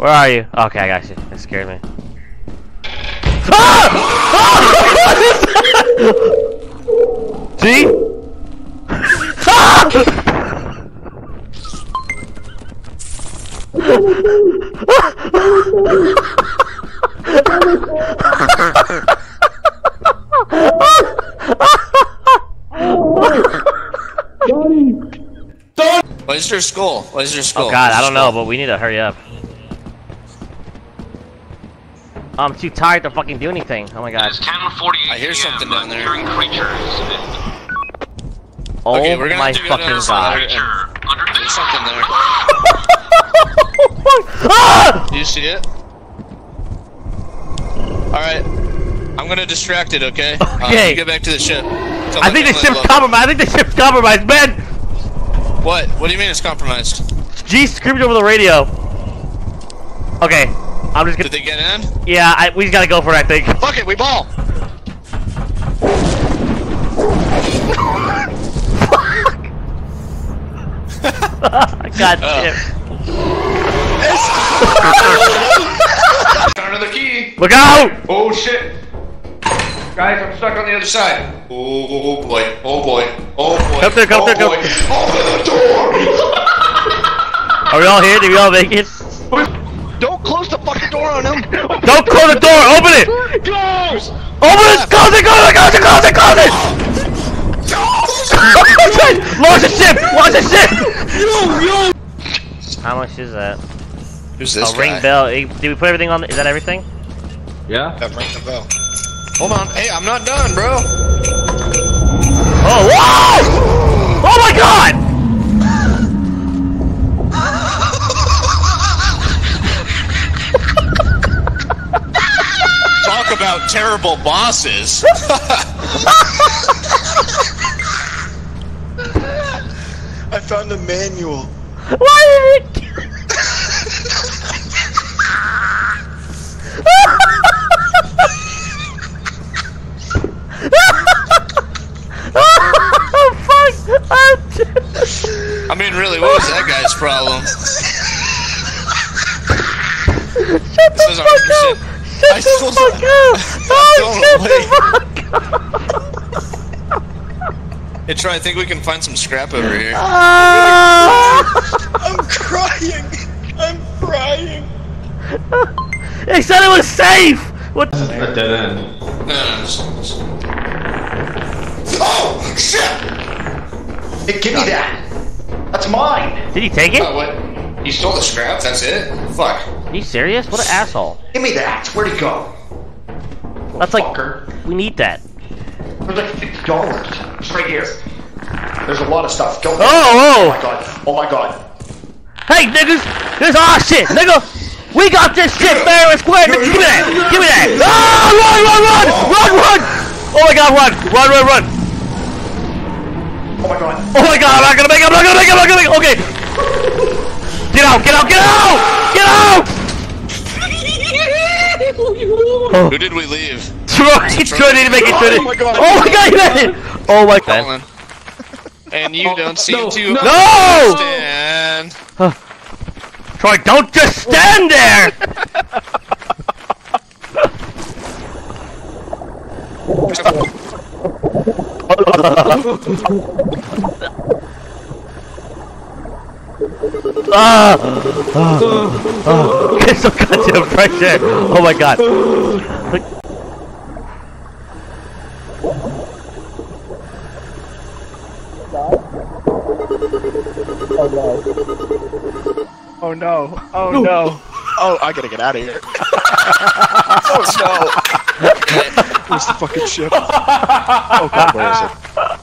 Where are you? Okay, I got you. That scared me. Ah! Ah! See? Where's your skull? Where's your skull? Oh god, I don't know, but we need to hurry up. I'm too tired to fucking do anything. Oh my god. It's 10:48 I hear something down there. Hearing creatures. Oh Okay, we're gonna my have to fucking down god. there. Creature under There's something there. ah! Do you see it? Alright. I'm gonna distract it, okay? Uh, Okay. you get back to the ship. Tell I think the ship's compromised. I think the ship's compromised, man. What? What do you mean it's compromised? G screamed over the radio. Okay, I'm just gonna. they get in? Yeah, I, we gotta go for it. I think. Fuck it, we ball! god Oh. damn. Found another key. Look out! Oh shit. Guys, I'm stuck on the other side. Oh, oh boy. Oh boy. Oh boy. Come through, come oh through, come- oh, boy. Open the door. Are we all here? Did we all make it? Don't close the fucking door on him. Don't close the door. Open it. Close. Open it. Close it. Close it. Close it. Close it. Close it. Launch the ship. Launch the ship. How much is that? Who's this A ring guy? bell. Eh, Did we put everything on? The, is that everything? Yeah? Yeah, ring the bell. Hold on. Hey, I'm not done, bro. Oh, whoa! Oh my god! Talk about terrible bosses. I found a manual. Why did it? oh fuck! I'm dead. I mean, really, what was that guy's problem? Shut This the fuck up! Shit. Shut I the told fuck you- up! I'm Oh, shut the fuck up! Hey, Troy, I think we can find some scrap over here. Ah! I'm crying. I'm crying. They said it was safe. What? A dead end. No, no, just, just- Oh shit. Hey, give me that. That's mine. Did he take it? Oh, what? You stole the scrap? That's it? Fuck. Are you serious? What an asshole! Give me that. Where'd it go? That's like Fucker. we need that. There's like fifty dollars. It's right here. There's a lot of stuff. Don't. Oh, Oh my oh! god. Oh my god. Hey, niggas! This is our shit, nigga! We got this shit fair and square, nigga! Give me that! Give me that! Ah! Run, run, run! Run, run! Oh my god, run! Run, run, run! Oh my god. Oh my god, I'm not gonna make it! I'm not gonna make it! I'm not gonna make it! Okay! Get out! Get out! Get out! Get out! Who oh. did we leave? Troy! Troy didn't make it! Troy didn't. Oh my God. Oh my god, you made it! Oh my god. And you oh, don't seem to No! understand. Troy, don't just stand there! Ah! Ah! Ah! Get some goddamn fresh air! Oh my god! Oh no. Oh no. Oh, I gotta get out of here. oh no. Where's the fucking ship? Oh god, where is it?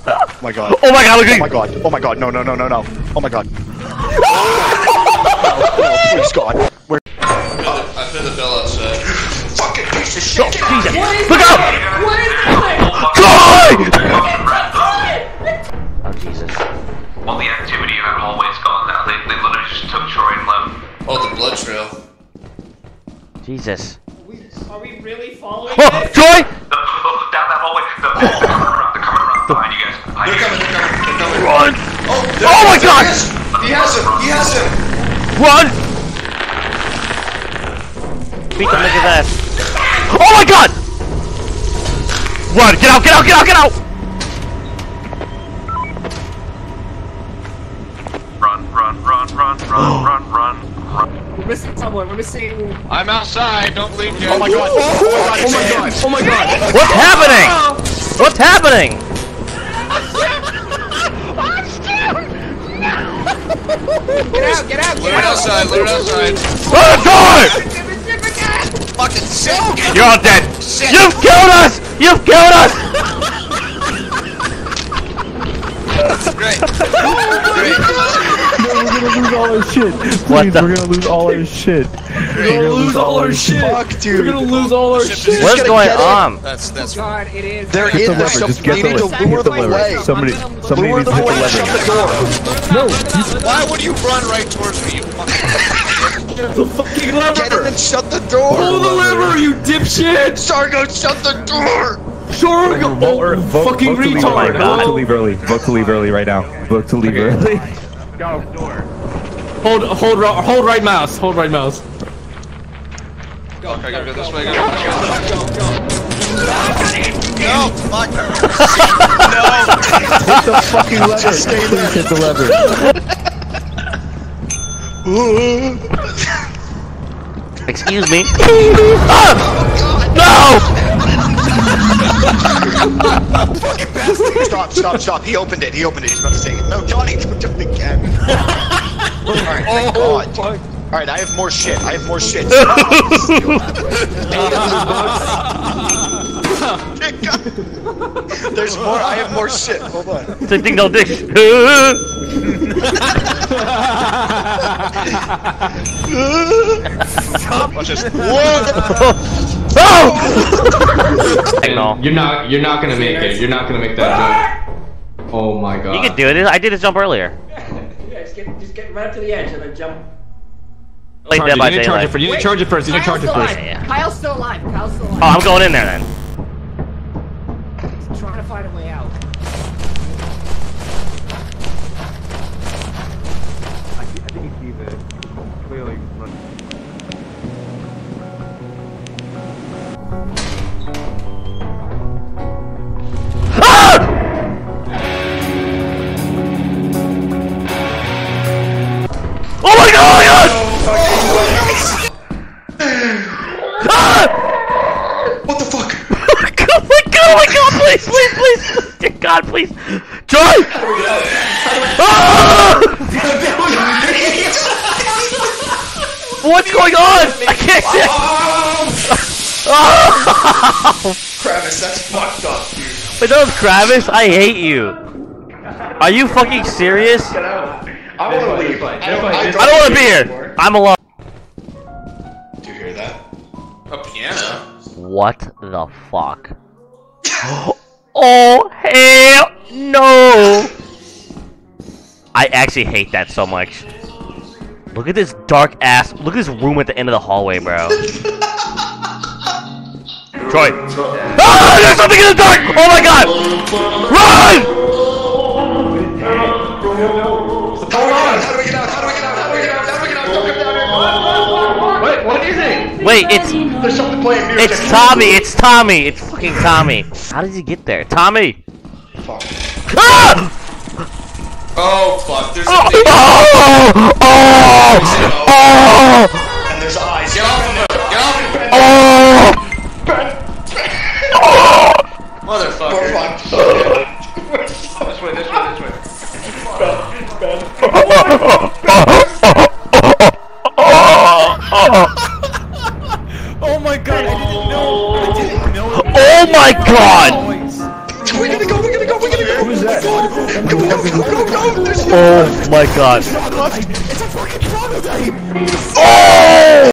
Oh my god. Oh my god, Oh my god. Oh my god. No, no, no, no, no. Oh my god. No, no, please God. Where? I put the bell outside. Fucking piece of shit. Jesus! Look out! What is Troy! Oh Jesus. All the activity in that hallway's gone now. They, they literally just took Troy and left. Oh, the blood trail. Jesus. Are we really following Oh, this? Troy! The, oh, down that hallway. The, oh, they're coming around. They're coming around behind you guys. Behind They're you coming, guys. they're coming, they're coming. Run! Oh, Oh my God! He has him, he has him. Run! beat the nigga's ass. Oh my god! Run! Get out! Get out! Get out! Get out! Run, run, run, run, run, run, oh. run, run. We're missing someone. We're missing. I'm outside. Don't leave yet. Oh my oh god! Oh my god! Oh my god! What's happening? Oh What's happening? Get out! Get out! Get Let it out! outside. Let it outside. Run the door! Fucking sick. You're all dead. You've killed us! You've killed us! Great. Great. We're gonna lose all our shit. Please, What the- we're gonna lose all our shit. We're gonna lose all our shit. Fuck, dude. We're gonna lose all our shit. What's gonna going get it. on? That's that's. God, it is. They're the lever. Just get the lever. lure Get the lever. Somebody, somebody needs to hit away. the Shut lever. the door. Why would you run right towards me? You fucking- The fucking Get in lever. and shut the door. Pull the lever, you dipshit. Sargo, shut the door. Sure, Vote, oh, fucking vote to leave retard. early. Vote to leave early. Vote to leave early right now. Vote to leave early. Hold, hold, hold right mouse. Hold right mouse. Fuck, I gotta go this way. I gotta go this way. No, fuck. Hit the fucking lever. Please hit the lever. Excuse me. Ah! Ah! Stop, stop, stop. He opened it. He opened it. He's about to take it. No, Johnny, don't do it again. Alright, thank God. Alright, I have more shit. I have more shit. There's more. I have more shit. Hold on. No! It's a ding dong dish. Watch this. Oh! no. You're not, you're not gonna make it. You're not gonna make that jump. Oh my god. You can do it. I did a jump earlier. Yeah, just get, just get right up to the edge and then jump. Play Charge Dead it. by You need to charge it first. You need to charge it first. You need to charge it first. Yeah. Kyle's still alive. Kyle's still oh, alive. Oh, I'm going in there then. He's trying to find a way out. My! Ah! What the fuck? oh my god! Oh my god! Please, please, please! Dear God, please! Joy! Ah! What's going on? I can't see. Oh! Travis, that's fucked up, dude. Wait, that was Kravis? I hate you. Are you fucking serious? I want to leave. I don't, I don't want to be here. I'm alone. Do you hear that? A piano. What the fuck? oh hell no! I actually hate that so much. Look at this dark ass. Look at this room at the end of the hallway, bro. Troy. Ah! There's something in the dark! Oh my god! Wait, it's There's something playing music. it's Tommy. It's Tommy. It's fucking Tommy. How did you get there, Tommy? Fuck. Ah! Oh fuck! There's a Oh! thing. Oh! Oh! Oh! And there's eyes. Get my god!